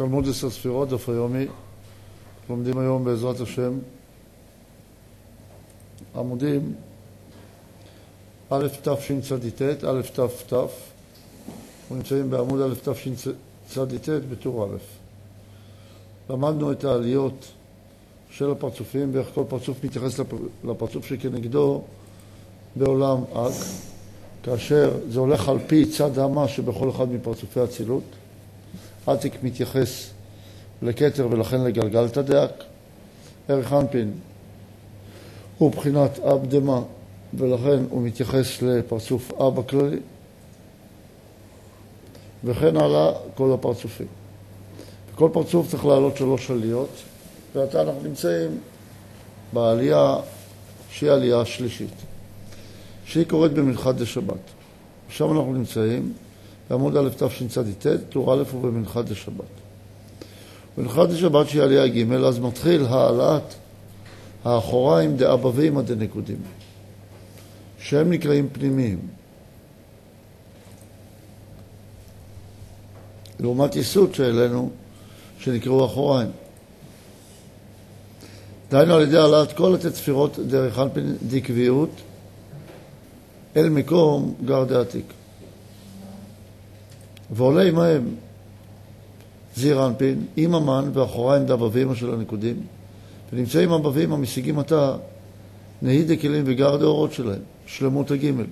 תלמוד עשר ספירות, דף היומי, לומדים היום בעזרת השם עמודים א' תשצ"ט, א' ת' ת', אנחנו נמצאים בעמוד א' תשצ"ט בטור א'. למדנו את העליות של הפרצופים ואיך כל פרצוף מתייחס לפרצוף שכנגדו בעולם אק, כאשר זה הולך על פי צד המה שבכל אחד מפרצופי האצילות. עתיק מתייחס לכתר ולכן לגלגלתא דאק. ערך אנפין הוא בחינת אב דמה ולכן הוא מתייחס לפרצוף אב הכללי. וכן הלאה כל הפרצופים. כל פרצוף צריך לעלות שלוש עליות, ועתה אנחנו נמצאים בעלייה שהיא העלייה השלישית, שהיא קורית במנחת דשבת. שם אנחנו נמצאים בעמוד א' תשצ"ט, טור א' הוא במנחת דשבת. במנחת דשבת שהיא עלייה ג', אז מתחיל העלאת האחוריים דאבווימא דנקודים, שהם נקראים פנימיים. לעומת ייסות שהעלינו, שנקראו אחוריים. דהיינו על ידי העלאת כל התצפירות דרך אנפין דקביעות אל מקום גר דעתיק. ועולה עמהם זעיר אנפין עם המן ואחוריים דבבים של הנקודים ונמצאים הבבים המשיגים עתה נהי דקלים וגר דאורות שלהם, שלמות הגימל.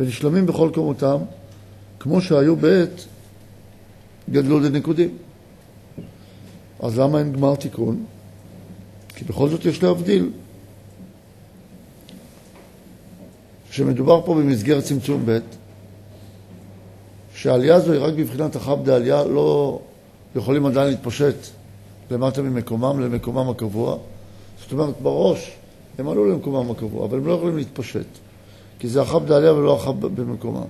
ונשלמים בכל קומותם כמו שהיו בעת גדלו לנקודים. אז למה אין גמר תיקון? כי בכל זאת יש להבדיל. כשמדובר פה במסגרת צמצום ב', שהעלייה הזו היא רק בבחינת אחב דעלייה, לא יכולים עדיין להתפשט למטה ממקומם למקומם הקבוע. זאת אומרת, בראש הם עלו למקומם הקבוע, אבל הם לא יכולים להתפשט, כי זה אחב דעלייה ולא אחב במקומם.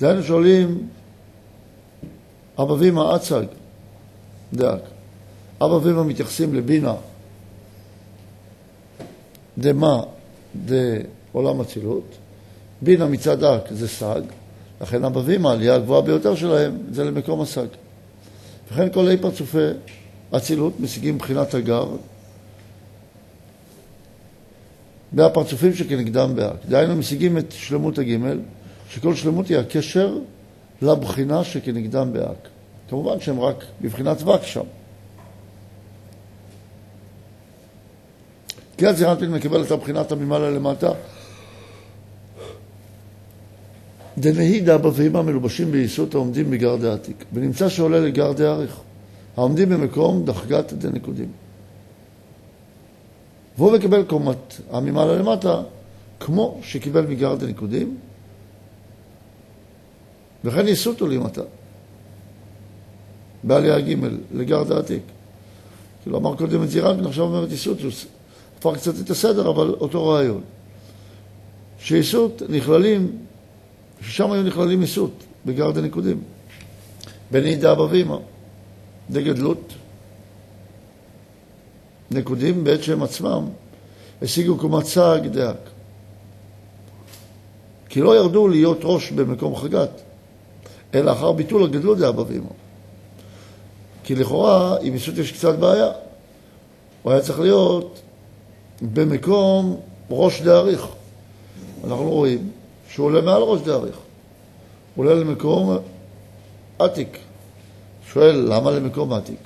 דהיינו שואלים אבא ואמא אצג, דאק. אבא ואמא מתייחסים לבינה דמה דעולם אצילות, בינה מצד אק זה סג, לכן ואמא, העלייה הגבוהה ביותר שלהם זה למקום הסג. וכן כל אי פרצופי אצילות משיגים מבחינת הגר והפרצופים שכנגדם באק. דהיינו משיגים את שלמות הגימל, שכל שלמות היא הקשר לבחינה שכנגדם באק. כמובן שהם רק בבחינת וק שם. כי אז זירנטין מקבל את הבחינת הממעלה למטה. דנהי דאבא ואמא מלובשים בייסות העומדים בגר דעתיק, ונמצא שעולה לגר דאריך, העומדים במקום דחגת דנקודים. והוא מקבל קומת הממעלה למטה, כמו שקיבל מגר דנקודים, וכן ייסות עולים עתה. בעלייה ג' לגר דעתיק. כאילו אמר קודם את זירנטין, עכשיו אומר את ייסות, הוא הפך קצת את הסדר, אבל אותו רעיון. שייסות נכללים, ששם היו נכללים ייסות, בגר דנקודים. בני דאבא ואמא, דגדלות. נקודים בעת שהם עצמם השיגו קומת סג דאק. כי לא ירדו להיות ראש במקום חגת, אלא אחר ביטול הגדלות דאבא ואמא. כי לכאורה, עם ישות יש קצת בעיה. הוא היה צריך להיות במקום ראש דאריך. אנחנו רואים שהוא עולה מעל ראש דאריך. עולה למקום עתיק. שואל, למה למקום עתיק?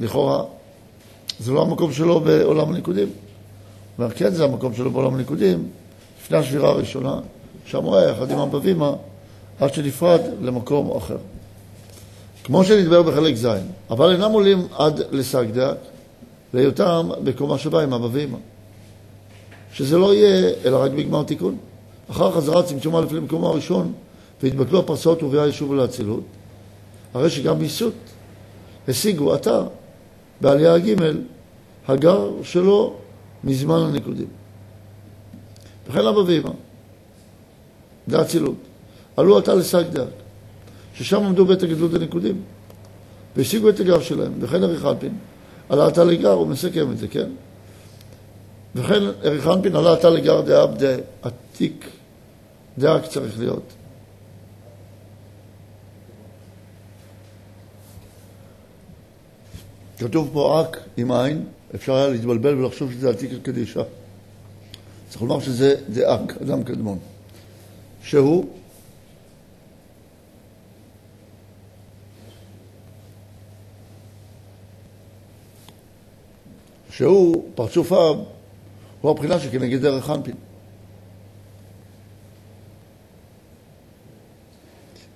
לכאורה, זה לא המקום שלו בעולם הניקודים. אומר, כן, זה המקום שלו בעולם הניקודים, לפני השבירה הראשונה, שם הוא היה יחד עם אבא ואמא, עד שנפרד למקום אחר. כמו שנדבר בחלק ז', אבל אינם עולים עד לסגדק, להיותם בקומה שבה עם אבא ואמא. שזה לא יהיה, אלא רק בגמר תיקון. אחר חזרת צמצום א' למקומו הראשון, והתבטלו הפרסות וביאה ישובו לאצילות, הרי שגם מיסות השיגו עתה, בעלייה הג' הגר שלו מזמן הנקודים. וכן אבא ואמא, דאצילות, עלו עתה לסגדק. ששם עמדו בית הגדלות הנקודים, והשיגו את הגר שלהם, וכן עריך אנפין עלה עתה לגר, הוא מסכם את זה, כן? וכן עריך אנפין עלה עתה לגר דאב דעתיק, דאק צריך להיות. כתוב פה אק עם עין, אפשר היה להתבלבל ולחשוב שזה עתיק הקדישה. צריך לומר שזה אק, אדם קדמון. שהוא שהוא, פרצוף האב, הוא הבחינה שכנגד דרך אנפין.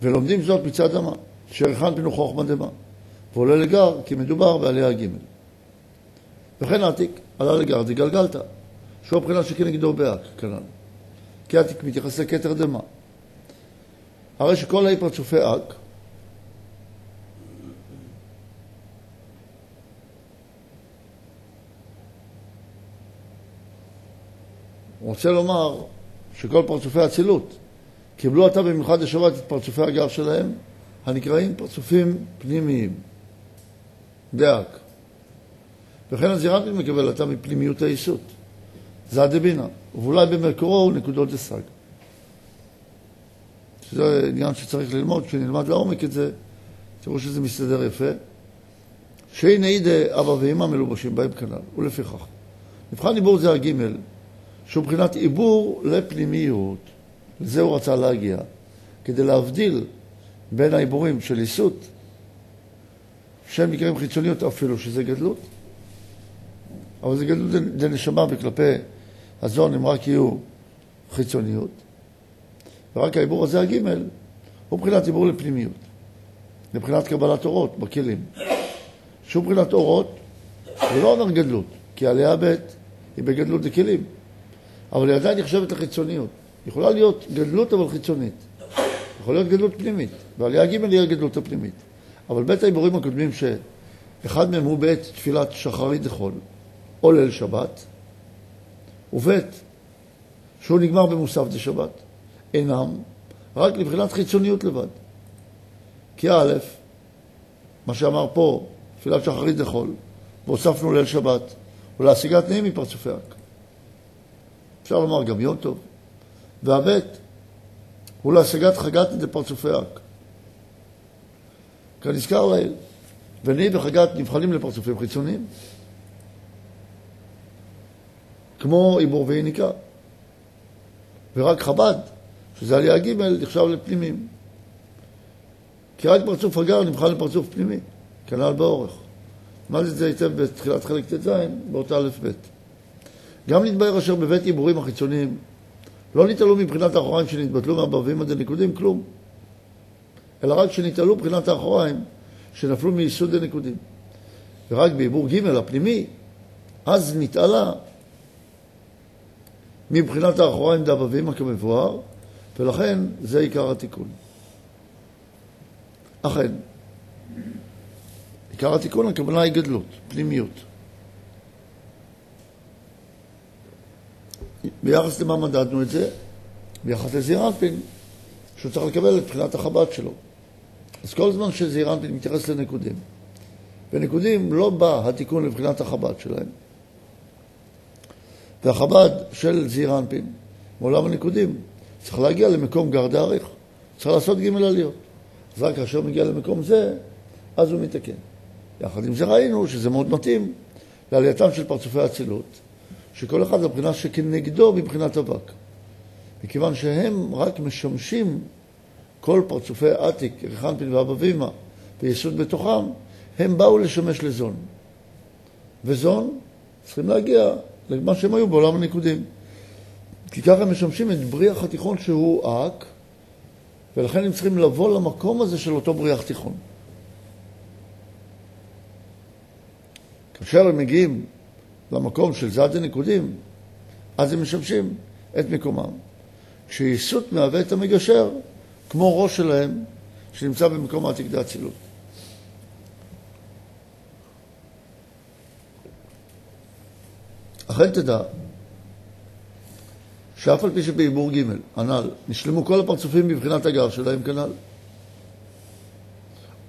ולומדים זאת מצד שערך אנפין הוא חוכמה דמה, ועולה לגר כי מדובר בעלייה ג'. וכן העתיק עלה לגר דגלגלתא, שהוא הבחינה שכנגדו באק, כנ"ל. כי העתיק מתייחס לכתר דמה. הרי שכל האי פרצופי אק רוצה לומר שכל פרצופי האצילות קיבלו עתה במיוחד לשבת את פרצופי הגר שלהם, הנקראים פרצופים פנימיים, דאק. וכן הזירנטין מקבל עתה מפנימיות היסות, זה הדבינה, ואולי במקורו הוא נקודות דסג. שזה עניין שצריך ללמוד, כשנלמד לעומק את זה, תראו שזה מסתדר יפה. שהנה אידה אבא ואמא מלובשים בהם כנ"ל, ולפיכך. מבחן עיבור זה הגימל, שהוא מבחינת עיבור לפנימיות. לזה הוא רצה להגיע, כדי להבדיל בין העיבורים של איסות, שהם נקראים חיצוניות אפילו שזה גדלות, אבל זה גדלות דנשמה וכלפי הזון הם רק יהיו חיצוניות, ורק העיבור הזה, הגימל, הוא מבחינת עיבור לפנימיות, מבחינת קבלת אורות בכלים, שהוא מבחינת אורות, הוא לא אומר גדלות, כי עליה ב' היא בגדלות לכלים. אבל היא עדיין נחשבת לחיצוניות. יכולה להיות גדלות אבל חיצונית. יכול להיות גדלות פנימית, ועלייה ג' היא הגדלות הפנימית. אבל בית העיבורים הקודמים שאחד מהם הוא בעת תפילת שחרית דחול, או ליל שבת, ובית שהוא נגמר במוסף דשבת, אינם רק לבחינת חיצוניות לבד. כי א', מה שאמר פה, תפילת שחרית דחול, והוספנו ליל שבת, ולהשיגת נעים מפרצופי. אפשר לומר גם יום טוב. והבית הוא להשגת חגת דפרצופי אק. כנזכר לעיל, וני וחגת נבחנים לפרצופים חיצוניים, כמו עיבור ויניקה. ורק חב"ד, שזה עלייה ג', נחשב לפנימיים. כי רק פרצוף הגר נבחן לפרצוף פנימי, כנ"ל באורך. למדתי את זה היטב בתחילת חלק ט"ז, באותה א'-ב'. גם נתבהר אשר בבית עיבורים החיצוניים לא נתעלו מבחינת האחוריים שנתבטלו מהבבים עד הנקודים כלום, אלא רק שנתעלו מבחינת האחוריים שנפלו מיסוד הנקודים. ורק בעיבור ג' הפנימי, אז נתעלה מבחינת האחוריים דאבבים כמבואר, ולכן זה עיקר התיקון. אכן, עיקר התיקון הכוונה היא גדלות, פנימיות. ביחס למה מדדנו את זה? ביחס לזעיר אנפין, שהוא צריך לקבל את בחינת החב"ד שלו. אז כל זמן שזעיר אנפין מתייחס לנקודים, ונקודים לא בא התיקון לבחינת החב"ד שלהם, והחב"ד של זעיר אנפין, מעולם הנקודים, צריך להגיע למקום גר דאריך, צריך לעשות ג' עליות. אז רק כאשר מגיע למקום זה, אז הוא מתקן. יחד עם זה ראינו שזה מאוד מתאים לעלייתם של פרצופי האצילות, שכל אחד הבחינה שכנגדו מבחינת אבק. מכיוון שהם רק משמשים כל פרצופי עתיק, רחנפין ואבא ואמא, ויסוד בתוכם, הם באו לשמש לזון. וזון צריכים להגיע למה שהם היו בעולם הניקודים. כי ככה הם משמשים את בריח התיכון שהוא אק, ולכן הם צריכים לבוא למקום הזה של אותו בריח תיכון. כאשר הם מגיעים למקום של זד הנקודים, אז הם משמשים את מקומם. כשייסות מהווה את המגשר, כמו ראש שלהם, שנמצא במקום העתיק דאצילות. אכן תדע שאף על פי שבעיבור ג' הנ"ל נשלמו כל הפרצופים בבחינת הגר שלהם כנ"ל.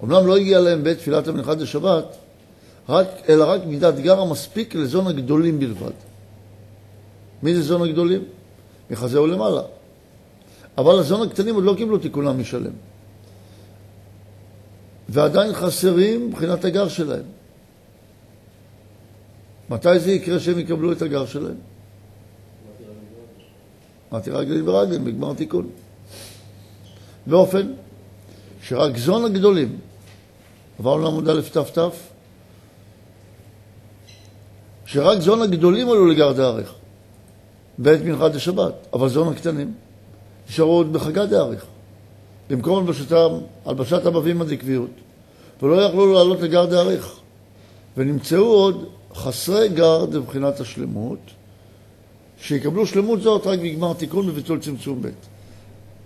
אמנם לא הגיע להם בית תפילת המנחת לשבת, רק, אלא רק מידת גר המספיק לזון הגדולים בלבד. מי זה זון הגדולים? מחזהו למעלה. אבל הזון הקטנים עוד לא קיבלו תיקונם משלם. ועדיין חסרים מבחינת הגר שלהם. מתי זה יקרה שהם יקבלו את הגר שלהם? אמרתי רגלי ורגל, בגמר תיקון. באופן שרק זון הגדולים, עברנו לעמוד א' ת' ת', שרק זון הגדולים עלו לגר דאריך בעת מנחת דשבת, אבל זון הקטנים נשארו עוד בחגה דאריך. במקום הלבשתם, הלבשת הבבים הדקביות, ולא יכלו לעלות לגר דאריך. ונמצאו עוד חסרי גר מבחינת השלמות, שיקבלו שלמות זאת רק בגמר תיקון וביטול צמצום ב'.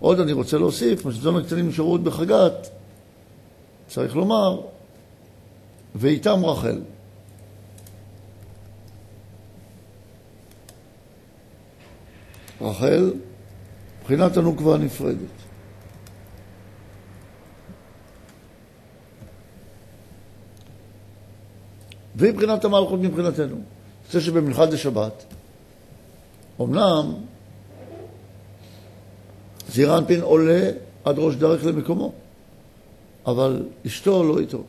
עוד אני רוצה להוסיף, מה שזון הקטנים נשארו עוד בחגת, צריך לומר, ואיתם רחל. רחל, מבחינת הנוקבה נפרדת. ומבחינת המלכות מבחינתנו. זה שבמנחת השבת, אמנם זעיר אנפין עולה עד ראש דרך למקומו, אבל אשתו לא איתו.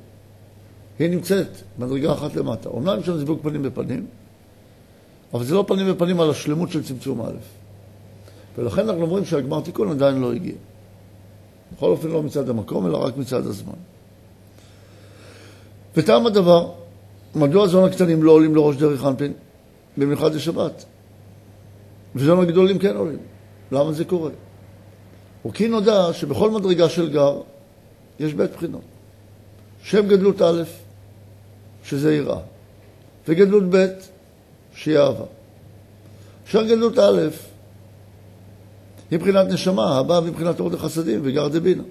היא נמצאת מדרגה אחת למטה. אמנם יש שם זיווג פנים בפנים, אבל זה לא פנים בפנים על השלמות של צמצום א'. ולכן אנחנו אומרים שהגמר תיקון עדיין לא הגיע. בכל אופן לא מצד המקום, אלא רק מצד הזמן. וטעם הדבר, מדוע זון הקטנים לא עולים לראש דרך אנפין, במיוחד לשבת? וזון הגדולים כן עולים. למה זה קורה? וכי נודע שבכל מדרגה של גר יש בית בחינות. שם גדלות א', שזה יראה, וגדלות ב', שהיא אהבה. שם גדלות א', היא מבחינת נשמה, הבאה מבחינת אור דחסדים וגר דבינה.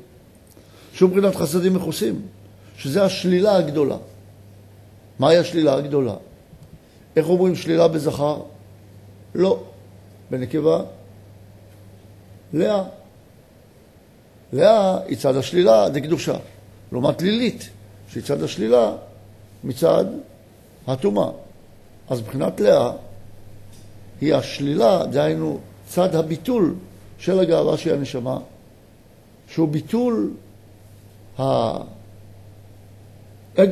שהוא מבחינת חסדים מכוסים, שזה השלילה הגדולה. מהי השלילה הגדולה? איך אומרים שלילה בזכר? לא. בנקבה? לאה. לאה היא צד השלילה דקדושה, לעומת לילית, שהיא צד השלילה מצד הטומאה. אז מבחינת לאה היא השלילה, דהיינו צד הביטול של הגאווה שהיא הנשמה, שהוא ביטול האגו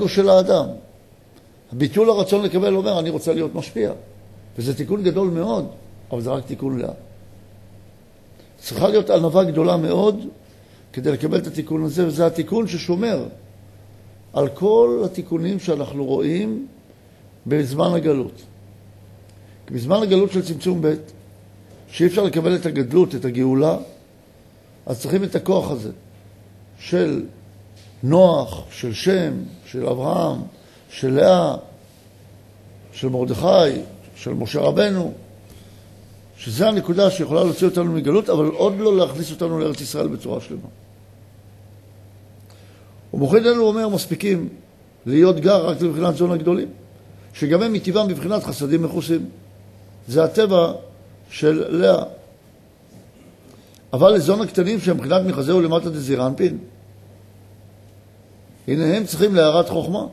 של האדם. ביטול הרצון לקבל אומר, אני רוצה להיות משפיע. וזה תיקון גדול מאוד, אבל זה רק תיקון לאט. צריכה להיות ענווה גדולה מאוד כדי לקבל את התיקון הזה, וזה התיקון ששומר על כל התיקונים שאנחנו רואים בזמן הגלות. בזמן הגלות של צמצום ב', שאי אפשר לקבל את הגדלות, את הגאולה, אז צריכים את הכוח הזה של נוח, של שם, של אברהם, של לאה, של מרדכי, של משה רבנו, שזה הנקודה שיכולה להוציא אותנו מגלות, אבל עוד לא להכניס אותנו לארץ ישראל בצורה שלמה. ומוכיחנו אומר, מספיקים להיות גר רק מבחינת זון הגדולים, שגם הם מטבעם בבחינת חסדים מכוסים. זה הטבע של לאה. אבל לזון הקטנים שהם מבחינת מחזהו למטה דזירנפין, הנה הם צריכים להערת חוכמה,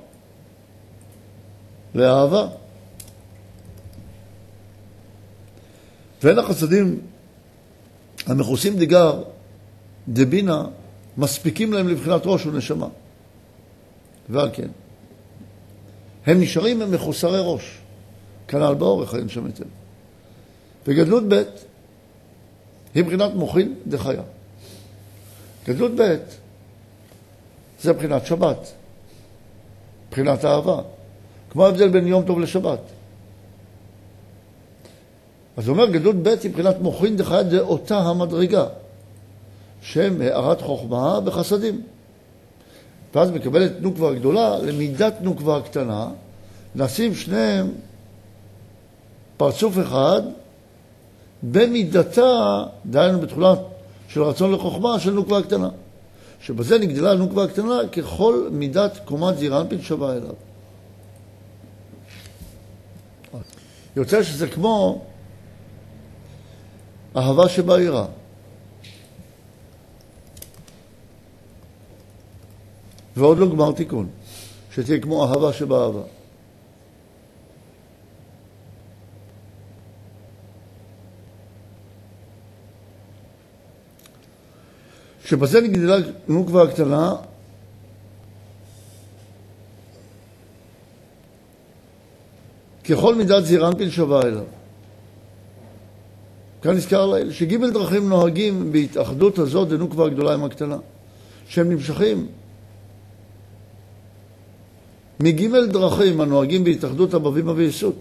לאהבה. ואין החסדים המכוסים דגר דבינה מספיקים להם לבחינת ראש ונשמה. ועל כן, הם נשארים הם מחוסרי ראש, כנ"ל באורך אין שם היטב. וגדלות ב' היא מבחינת מוחין דחיה. גדלות ב' זה מבחינת שבת, מבחינת אהבה. כמו ההבדל בין יום טוב לשבת. אז הוא אומר, גדלות ב' היא מבחינת מוחין דחיה זה אותה המדרגה, שהם הארת חוכמה וחסדים. ואז מקבלת נוקבה גדולה למידת נוקבה קטנה, נשים שניהם פרצוף אחד במידתה, דהיינו בתכולה של רצון לחוכמה, של נוקבה קטנה. שבזה נגדלה הנוקבה הקטנה ככל מידת קומת זירנפין שווה אליו. יוצא שזה כמו אהבה שבעירה. ועוד לא גמר תיקון, שתהיה כמו אהבה שבאהבה. שבזה נגדלה נוקבה הקטנה ככל מידת זירנפין שווה אליו. כאן נזכר לעיל, שג' דרכים נוהגים בהתאחדות הזאת דנוקבה הגדולה עם הקטנה, שהם נמשכים. מג' דרכים הנוהגים בהתאחדות הבבים ויסות,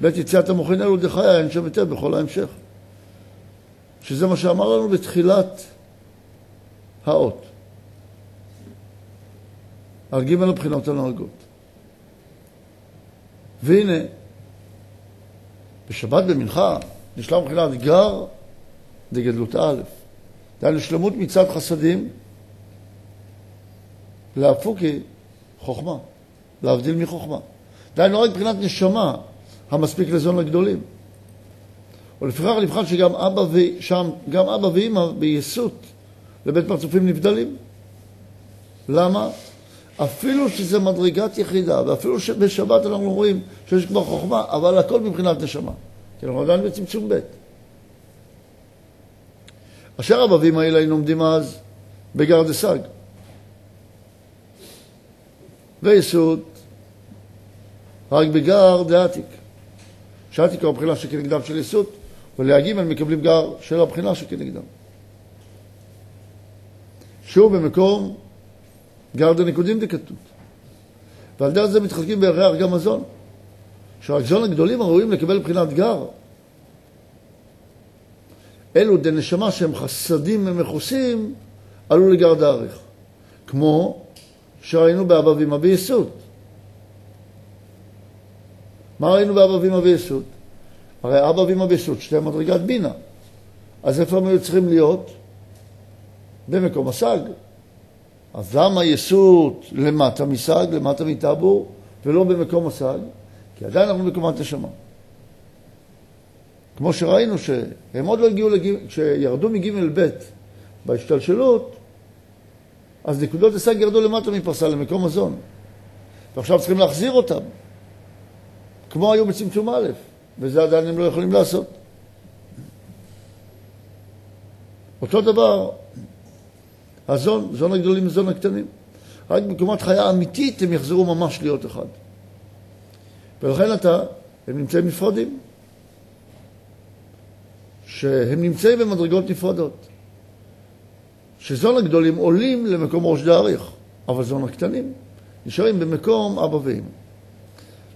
בית יציאת המוחין דחיה אין שם היטב בכל ההמשך. שזה מה שאמר לנו בתחילת האות. על ג' הבחינות הנוהגות. והנה, בשבת במנחה נשלם מבחינת גר דגדלות א', דהיינו שלמות מצד חסדים, להפוקי חוכמה, להבדיל מחוכמה. דהיינו רק מבחינת נשמה המספיק לזון לגדולים. ולפיכך נבחן שגם אבא ושם, גם אבא ואימא בייסות לבית פרצופים נבדלים. למה? אפילו שזה מדרגת יחידה, ואפילו שבשבת אנחנו רואים שיש כבר חוכמה, אבל הכל מבחינת נשמה. כי אנחנו עדיין בצמצום ב'. אשר הבבים האלה היינו עומדים אז בגר דסג. ויסוד רק בגר דעתיק. שעתיק הוא הבחינה שכנגדם של יסוד, הם מקבלים גר של הבחינה שכנגדם. שהוא במקום גר דנקודים דקטות. ועל דרך זה מתחלקים בערי הרגה מזון. שהגזון הגדולים הראויים לקבל מבחינת גר. אלו דנשמה שהם חסדים ומכוסים, עלו לגר דאריך. כמו שראינו באבא ואמא ביסוד. מה ראינו באבא ואמא ביסוד? הרי אבא ואמא ביסוד, שתי מדרגת בינה. אז איפה הם היו צריכים להיות? במקום הסג. אז למה יסות למטה מסג, למטה מטאבור, ולא במקום הסג? כי עדיין אנחנו בקומת נשמה. כמו שראינו שהם עוד לא הגיעו, לג... כשירדו מג' ב' בהשתלשלות, אז נקודות הסג ירדו למטה מפרסה למקום מזון. ועכשיו צריכים להחזיר אותם, כמו היו בצמצום א', וזה עדיין הם לא יכולים לעשות. אותו דבר, הזון, זון הגדולים וזון הקטנים. רק במקומות חיה אמיתית הם יחזרו ממש להיות אחד. ולכן אתה, הם נמצאים נפרדים. שהם נמצאים במדרגות נפרדות. שזון הגדולים עולים למקום ראש דאריך, אבל זון הקטנים נשארים במקום אבא ואמא.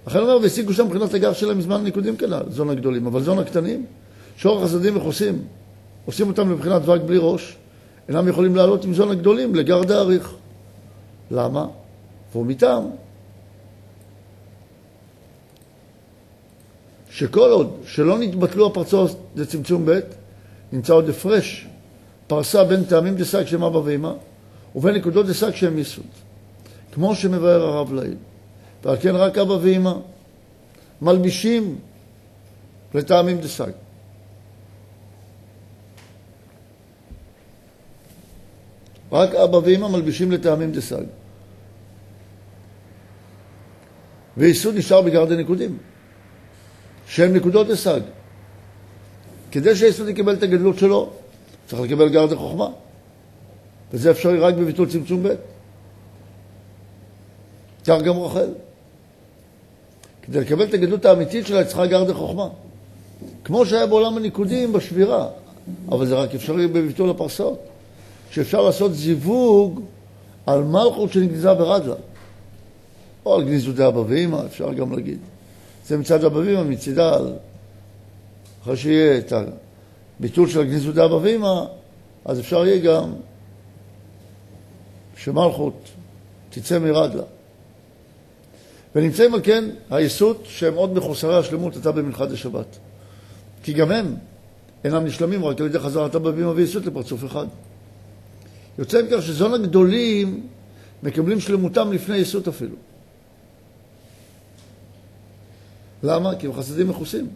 לכן אומר, והשיגו שם מבחינת הגר שלהם מזמן ניקודים כנ"ל, זון הגדולים, אבל זון הקטנים, שור החסדים מכוסים, עושים אותם מבחינת דבק בלי ראש, אינם יכולים לעלות עם זון הגדולים לגר דאריך. למה? והוא מטעם שכל עוד שלא נתבטלו הפרצות לצמצום ב', נמצא עוד הפרש, פרסה בין טעמים דסג שהם אבא ואמא, ובין נקודות דסג שהם יסוד. כמו שמבאר הרב לעיל. ועל כן רק אבא ואמא מלבישים לטעמים דסג. רק אבא ואמא מלבישים לטעמים דסג. ויסוד נשאר בגרד הנקודים. שהן נקודות הישג. כדי שהיסוד יקבל את הגדלות שלו, צריך לקבל גרד החוכמה. וזה אפשרי רק בביטול צמצום ב'. כך גם רחל. כדי לקבל את הגדלות האמיתית שלה, צריכה גרד החוכמה. כמו שהיה בעולם הניקודים בשבירה, אבל זה רק אפשרי בביטול הפרסאות. שאפשר לעשות זיווג על מלכות שנגנזה ברדלה. או על גניזותי אבא ואמא, אפשר גם להגיד. זה מצד אבא ואמא, מצידה, אחרי שיהיה את הביטול של הגניזות אבא ואמא, אז אפשר יהיה גם שמלכות תצא מרדלה. ונמצאים על כן היסוד שהם עוד מחוסרי השלמות אתה במנחת השבת. כי גם הם אינם נשלמים רק על ידי חזרת אבא ואמא ויסוד לפרצוף אחד. יוצא מכך שזון הגדולים מקבלים שלמותם לפני יסוד אפילו. למה? כי הם חסדים מכוסים.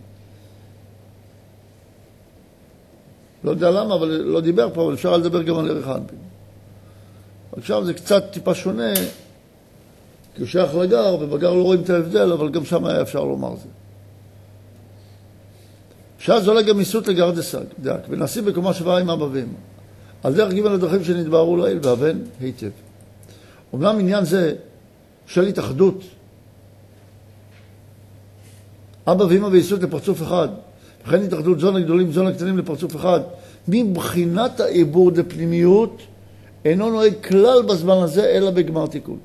לא יודע למה, אבל לא דיבר פה, אבל אפשר לדבר גם על ערך האנפין. עכשיו זה קצת טיפה שונה, כי הוא שייך לגר, ובגר לא רואים את ההבדל, אבל גם שם היה אפשר לומר זה. שאז עולה גם מיסות לגר דסג, דאק, ונעשים בקומה שווה עם אבא ואמא. על דרך גימל הדרכים שנתבהרו לעיל, והבן היטב. אומנם עניין זה של התאחדות אבא ואמא וייסות לפרצוף אחד, וכן התאחדות זון הגדולים וזון הקטנים לפרצוף אחד. מבחינת העיבור דפנימיות, אינו נוהג כלל בזמן הזה, אלא בגמר תיקון.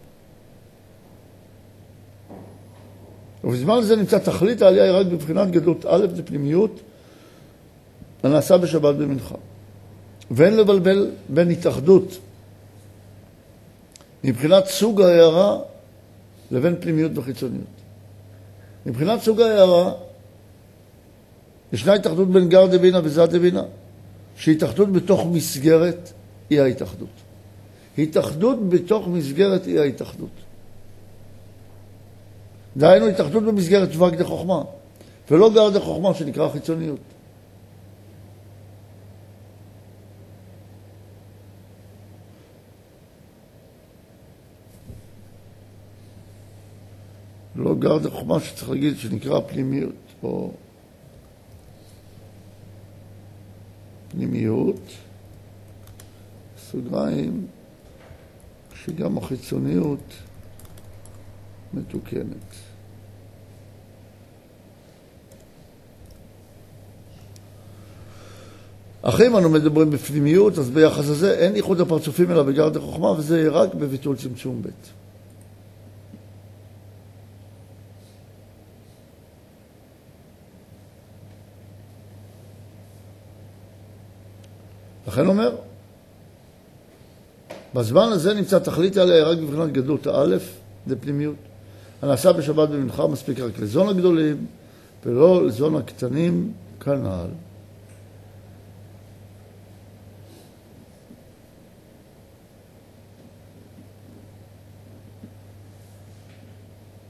ובזמן הזה נמצא תכלית העלייה היא רק בבחינת גדלות א' דפנימיות, הנעשה בשבת במנחה. ואין לבלבל בין התאחדות מבחינת סוג ההערה לבין פנימיות וחיצוניות. מבחינת סוג ההערה, ישנה התאחדות בין גר דבינה וזד דבינה, שהתאחדות בתוך מסגרת היא ההתאחדות. התאחדות בתוך מסגרת היא ההתאחדות. דהיינו התאחדות במסגרת שווק דחוכמה, ולא גר דחוכמה שנקרא חיצוניות. לא גר דחוכמה שצריך להגיד שנקרא פנימיות, או פנימיות, סוגריים, שגם החיצוניות מתוקנת. אך אם אנו מדברים בפנימיות, אז ביחס הזה אין איחוד הפרצופים אלא בגרד החוכמה, וזה רק בביטול צמצום ב'. לכן אומר, בזמן הזה נמצא תכלית עליה רק בבחינת גדלות האלף, פנימיות. הנעשה בשבת במנחה מספיק רק לזון הגדולים ולא לזון הקטנים כנ"ל.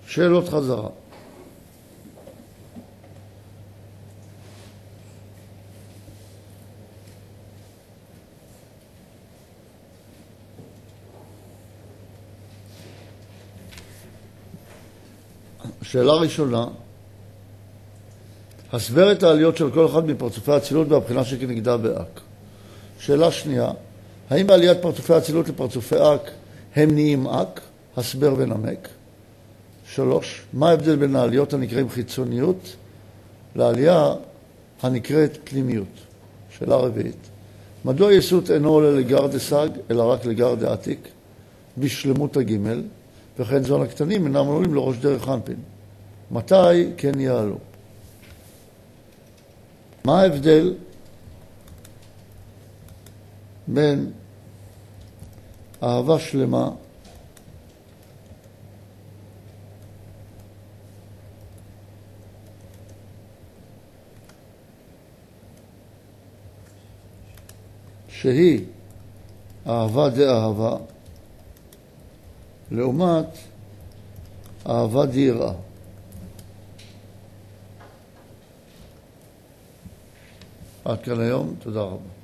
שאלות חזרה. שאלה ראשונה, הסבר את העליות של כל אחד מפרצופי האצילות והבחינה שכנגדה באק. שאלה שנייה, האם בעליית פרצופי האצילות לפרצופי אק הם נהיים אק? הסבר ונמק. שלוש, מה ההבדל בין העליות הנקראים חיצוניות לעלייה הנקראת פנימיות? שאלה רביעית, מדוע יסות אינו עולה לגר דסג, אלא רק לגר דעתיק, בשלמות הגימל, וכן זון הקטנים אינם עולים לראש דרך אנפין? מתי כן יעלו? מה ההבדל בין אהבה שלמה שהיא אהבה דאהבה, לעומת אהבה דיראה. עד כאן היום, תודה רבה.